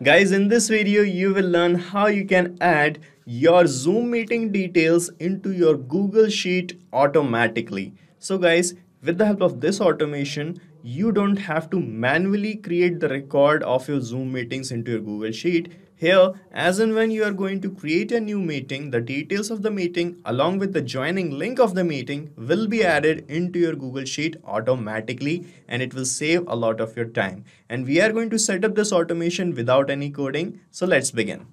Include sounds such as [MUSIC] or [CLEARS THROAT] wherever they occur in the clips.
Guys, in this video, you will learn how you can add your Zoom meeting details into your Google Sheet automatically. So guys, with the help of this automation, you don't have to manually create the record of your Zoom meetings into your Google Sheet. Here, as and when you are going to create a new meeting, the details of the meeting along with the joining link of the meeting will be added into your Google Sheet automatically and it will save a lot of your time. And we are going to set up this automation without any coding. So let's begin.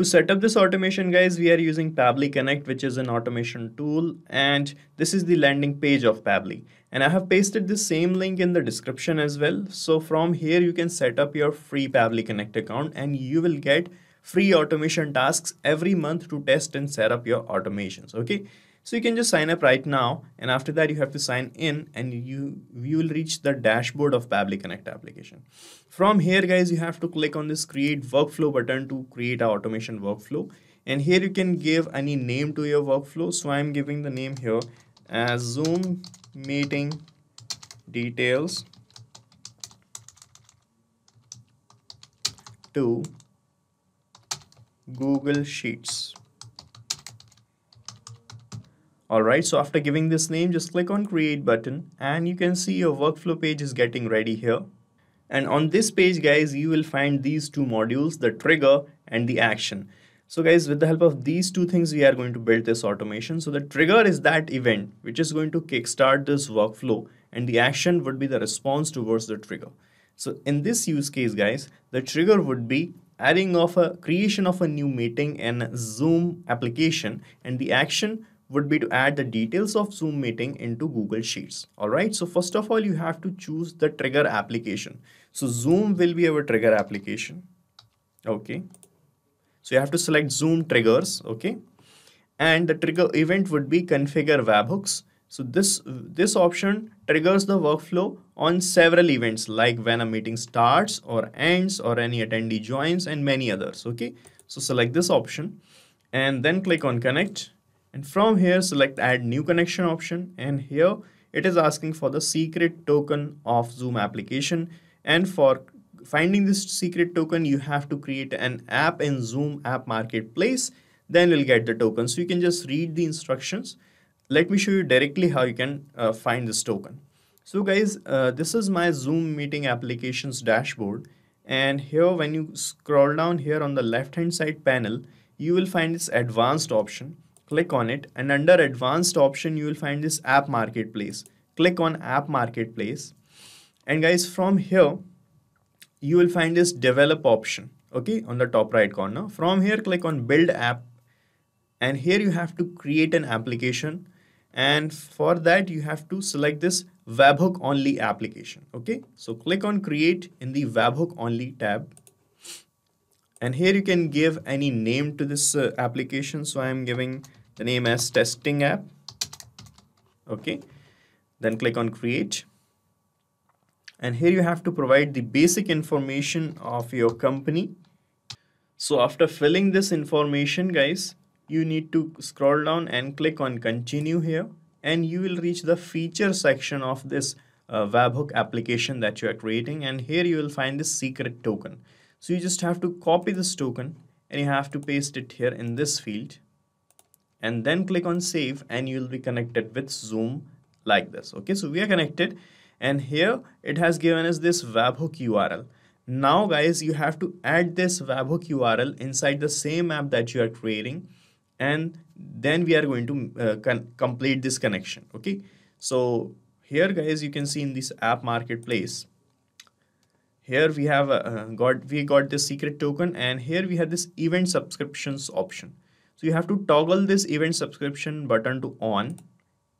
To set up this automation guys, we are using Pabbly Connect which is an automation tool and this is the landing page of Pabbly. And I have pasted the same link in the description as well. So from here you can set up your free Pabbly Connect account and you will get free automation tasks every month to test and set up your automations. Okay. So you can just sign up right now and after that you have to sign in and you, you will reach the dashboard of Pabbly Connect application. From here guys, you have to click on this create workflow button to create an automation workflow. And here you can give any name to your workflow. So I'm giving the name here as Zoom meeting details to Google Sheets. Alright, so after giving this name, just click on create button and you can see your workflow page is getting ready here. And on this page, guys, you will find these two modules, the trigger and the action. So guys, with the help of these two things, we are going to build this automation. So the trigger is that event, which is going to kickstart this workflow and the action would be the response towards the trigger. So in this use case, guys, the trigger would be adding of a creation of a new meeting in Zoom application and the action would be to add the details of Zoom meeting into Google Sheets. All right. So first of all, you have to choose the trigger application. So Zoom will be our trigger application. Okay. So you have to select Zoom triggers. Okay. And the trigger event would be configure webhooks. So this, this option triggers the workflow on several events like when a meeting starts or ends or any attendee joins and many others. Okay. So select this option and then click on connect and from here select add new connection option. And here it is asking for the secret token of zoom application. And for finding this secret token you have to create an app in zoom app marketplace. Then you'll get the token. So you can just read the instructions. Let me show you directly how you can uh, find this token. So guys uh, this is my zoom meeting applications dashboard. And here when you scroll down here on the left hand side panel you will find this advanced option click on it and under advanced option you will find this app marketplace. Click on app marketplace and guys from here you will find this develop option okay on the top right corner. From here click on build app and here you have to create an application. And for that you have to select this webhook only application okay? So click on create in the webhook only tab. And here you can give any name to this uh, application. So i am giving the name as testing app? Okay. Then click on create. And here you have to provide the basic information of your company. So after filling this information guys you need to scroll down and click on continue here. And you will reach the feature section of this uh, webhook application that you are creating. And here you will find the secret token. So you just have to copy this token and you have to paste it here in this field and then click on save and you'll be connected with zoom like this. Okay so we are connected and here it has given us this webhook url now guys you have to add this webhook url inside the same app that you are creating and then we are going to uh, complete this connection. Okay so here guys you can see in this app marketplace here we have uh, got we got this secret token and here we have this event subscriptions option so you have to toggle this event subscription button to on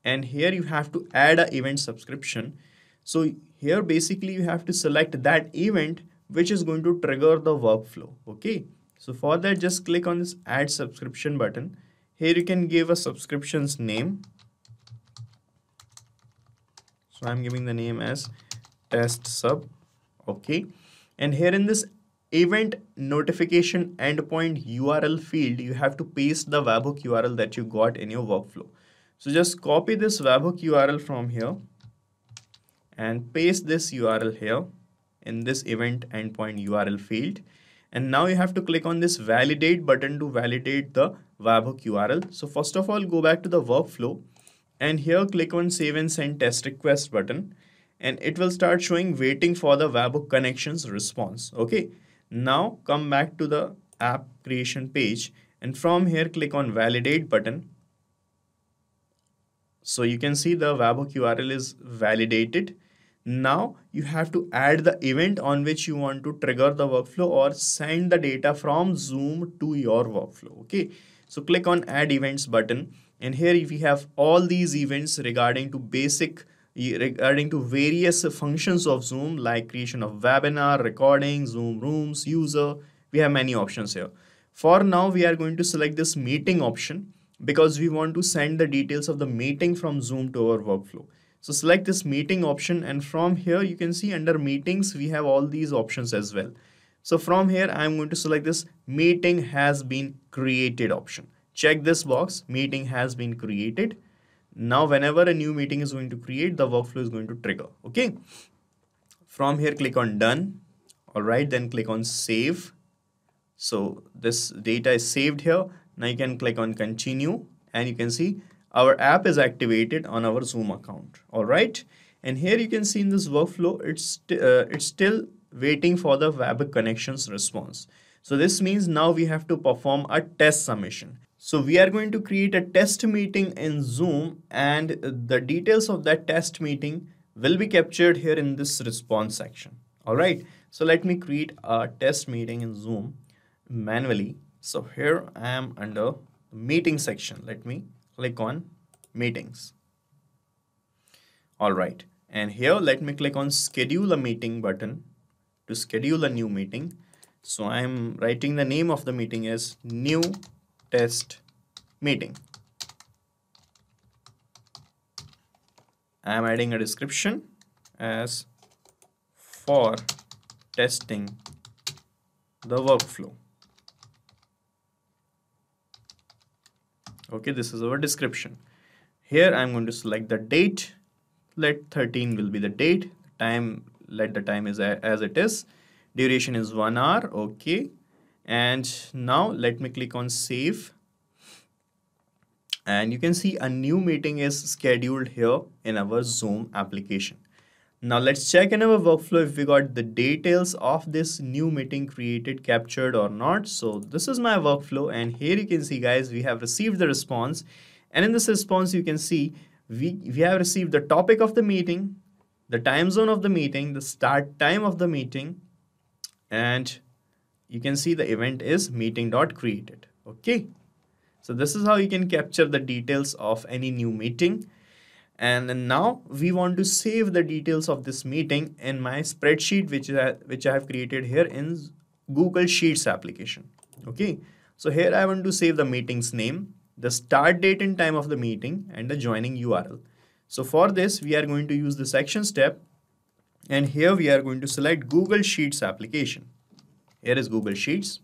and here you have to add an event subscription. So here basically you have to select that event which is going to trigger the workflow. Okay. So for that just click on this add subscription button. Here you can give a subscription's name. So I'm giving the name as test sub. Okay. And here in this event notification endpoint URL field, you have to paste the webhook URL that you got in your workflow. So just copy this webhook URL from here and paste this URL here. in this event endpoint URL field. And now you have to click on this validate button to validate the webhook URL. So first of all, go back to the workflow and here click on save and send test request button and it will start showing waiting for the webhook connections response. Okay. Now come back to the app creation page and from here click on validate button. So you can see the webhook url is validated. Now you have to add the event on which you want to trigger the workflow or send the data from zoom to your workflow okay? So click on add events button. And here if we have all these events regarding to basic regarding to various functions of zoom like creation of webinar recording zoom rooms user we have many options here for now, we are going to select this meeting option because we want to send the details of the meeting from Zoom to our workflow. So select this meeting option and from here you can see under meetings we have all these options as well. So from here I'm going to select this meeting has been created option. Check this box meeting has been created. Now whenever a new meeting is going to create the workflow is going to trigger. Okay. From here click on done. Alright then click on save so this data is saved here. Now you can click on continue and you can see our app is activated on our Zoom account. All right. And here you can see in this workflow, it's, uh, it's still waiting for the web connections response. So this means now we have to perform a test submission. So we are going to create a test meeting in Zoom and the details of that test meeting will be captured here in this response section. All right. So let me create a test meeting in Zoom manually. So here I am under meeting section. Let me click on meetings. All right. And here let me click on schedule a meeting button to schedule a new meeting. So I'm writing the name of the meeting as new test meeting. I'm adding a description as for testing the workflow. okay this is our description. Here I'm going to select the date. Let 13 will be the date. Time let the time is as it is. Duration is one hour. Okay and now let me click on save. And you can see a new meeting is scheduled here in our zoom application. Now let's check in our workflow if we got the details of this new meeting created captured or not. So this is my workflow and here you can see guys we have received the response. And in this response you can see we, we have received the topic of the meeting, the time zone of the meeting, the start time of the meeting and you can see the event is meeting.created. Okay. So this is how you can capture the details of any new meeting and now we want to save the details of this meeting in my spreadsheet which I, which I have created here in Google Sheets application okay so here I want to save the meeting's name the start date and time of the meeting and the joining URL so for this we are going to use the section step and here we are going to select Google Sheets application here is Google Sheets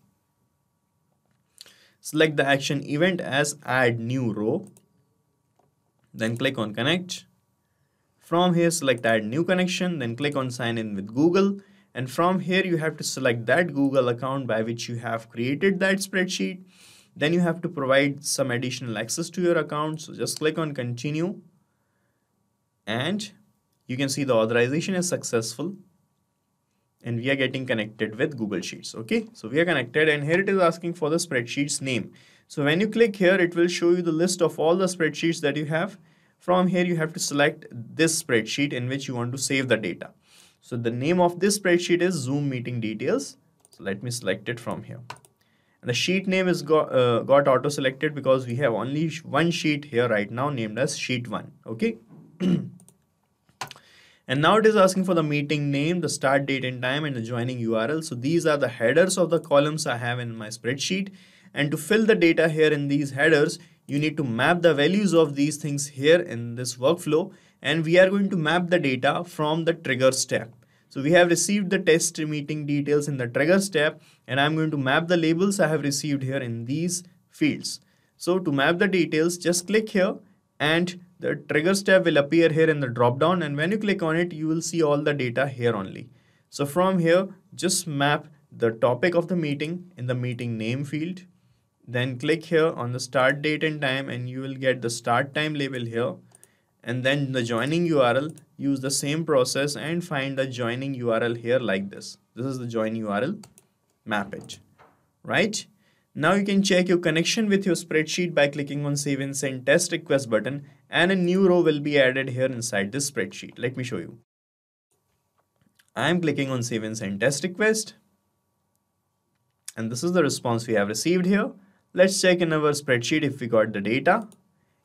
select the action event as add new row then click on connect. From here select add new connection, then click on sign in with Google. And from here you have to select that Google account by which you have created that spreadsheet. Then you have to provide some additional access to your account. So just click on continue. And you can see the authorization is successful and we are getting connected with Google Sheets. Okay, so we are connected and here it is asking for the spreadsheet's name. So when you click here, it will show you the list of all the spreadsheets that you have. From here, you have to select this spreadsheet in which you want to save the data. So the name of this spreadsheet is Zoom meeting details. So let me select it from here. And the sheet name is got, uh, got auto selected because we have only one sheet here right now named as sheet one. Okay. [CLEARS THROAT] and now it is asking for the meeting name, the start date and time and the joining URL. So these are the headers of the columns I have in my spreadsheet. And to fill the data here in these headers, you need to map the values of these things here in this workflow. And we are going to map the data from the trigger step. So we have received the test meeting details in the trigger step and I'm going to map the labels I have received here in these fields. So to map the details, just click here and the trigger tab will appear here in the drop down and when you click on it, you will see all the data here only. So from here, just map the topic of the meeting in the meeting name field. Then click here on the start date and time and you will get the start time label here. And then the joining URL, use the same process and find the joining URL here like this. This is the join URL, map it, right? Now you can check your connection with your spreadsheet by clicking on save and send test request button and a new row will be added here inside this spreadsheet. Let me show you. I am clicking on save and send test request and this is the response we have received here. Let's check in our spreadsheet if we got the data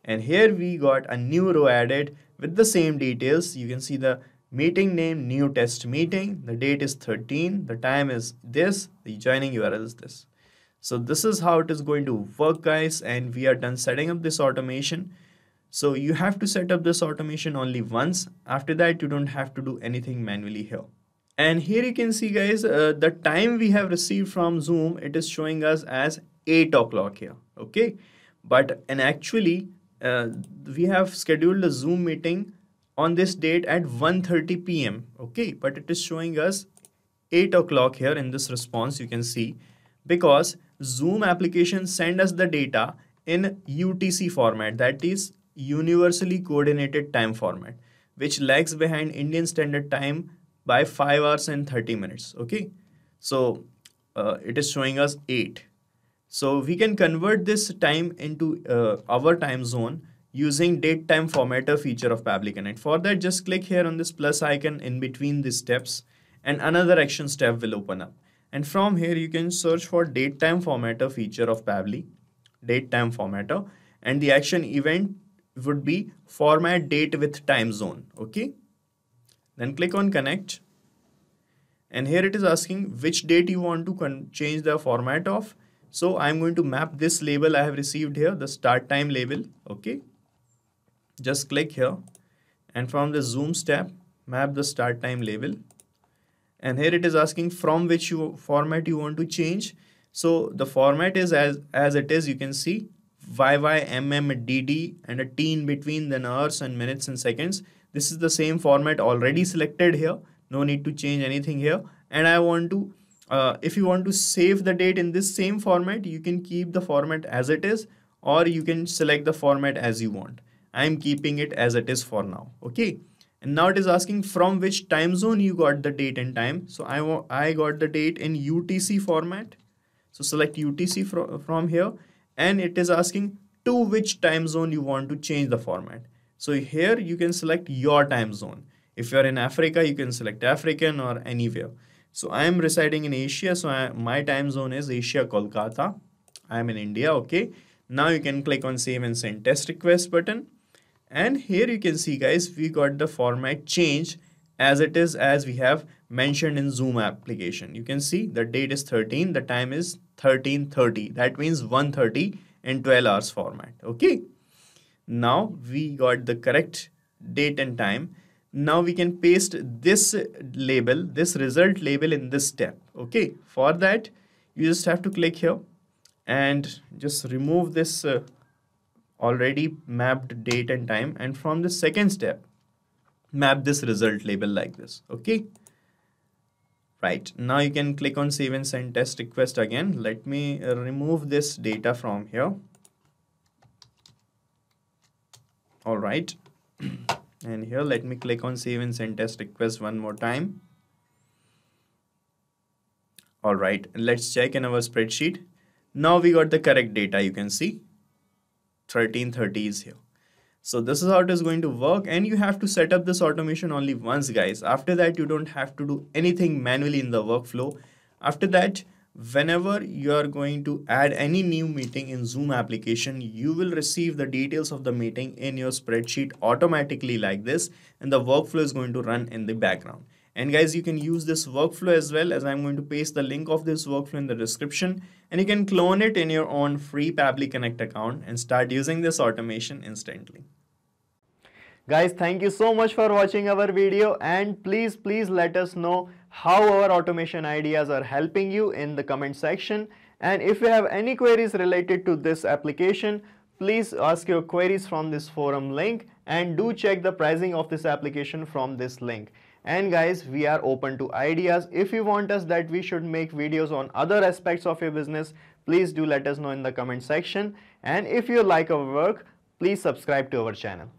and here we got a new row added with the same details. You can see the meeting name new test meeting the date is 13 the time is this the joining url is this so this is how it is going to work guys and we are done setting up this automation. So you have to set up this automation only once. After that you don't have to do anything manually here. And here you can see guys uh, the time we have received from Zoom it is showing us as 8 o'clock here okay but and actually uh, we have scheduled a Zoom meeting on this date at 1:30 p.m. okay but it is showing us 8 o'clock here in this response you can see because Zoom application send us the data in UTC format that is universally coordinated time format which lags behind Indian standard time by 5 hours and 30 minutes okay so uh, it is showing us 8 so we can convert this time into uh, our time zone using date time formatter feature of Pabbly Connect. For that, just click here on this plus icon in between these steps and another action step will open up. And from here, you can search for date time formatter feature of Pabbly, date time formatter, and the action event would be format date with time zone. Okay. Then click on connect. And here it is asking which date you want to change the format of. So I'm going to map this label I have received here, the start time label. Okay. Just click here and from the zoom step, map the start time label and here it is asking from which you, format you want to change so the format is as as it is you can see YYMMDD and a T in between then hours and minutes and seconds. This is the same format already selected here. No need to change anything here. And I want to uh, if you want to save the date in this same format you can keep the format as it is or you can select the format as you want. I am keeping it as it is for now. Okay? And now it is asking from which time zone you got the date and time. So I, I got the date in UTC format. So select UTC fr from here and it is asking to which time zone you want to change the format. So here you can select your time zone. If you're in Africa you can select African or anywhere. So I am residing in Asia so I, my time zone is Asia Kolkata. I am in India okay. Now you can click on save and send test request button. And here you can see guys we got the format change as it is as we have mentioned in zoom application. You can see the date is 13 the time is 1330 that means 130 in 12 hours format okay? Now we got the correct date and time. Now we can paste this label this result label in this step okay? For that you just have to click here and just remove this uh, already mapped date and time. And from the second step map this result label like this okay? Right now you can click on save and send test request again. Let me remove this data from here. All right. [CLEARS THROAT] And here let me click on save and send test request one more time. All right let's check in our spreadsheet. Now we got the correct data you can see. 1330 is here. So this is how it is going to work and you have to set up this automation only once guys. After that you don't have to do anything manually in the workflow. After that whenever you are going to add any new meeting in Zoom application, you will receive the details of the meeting in your spreadsheet automatically like this and the workflow is going to run in the background. And guys, you can use this workflow as well as I'm going to paste the link of this workflow in the description and you can clone it in your own free Pabbly Connect account and start using this automation instantly. Guys, thank you so much for watching our video and please, please let us know how our automation ideas are helping you in the comment section. And if you have any queries related to this application, please ask your queries from this forum link and do check the pricing of this application from this link. And guys we are open to ideas. If you want us that we should make videos on other aspects of your business please do let us know in the comment section. And if you like our work please subscribe to our channel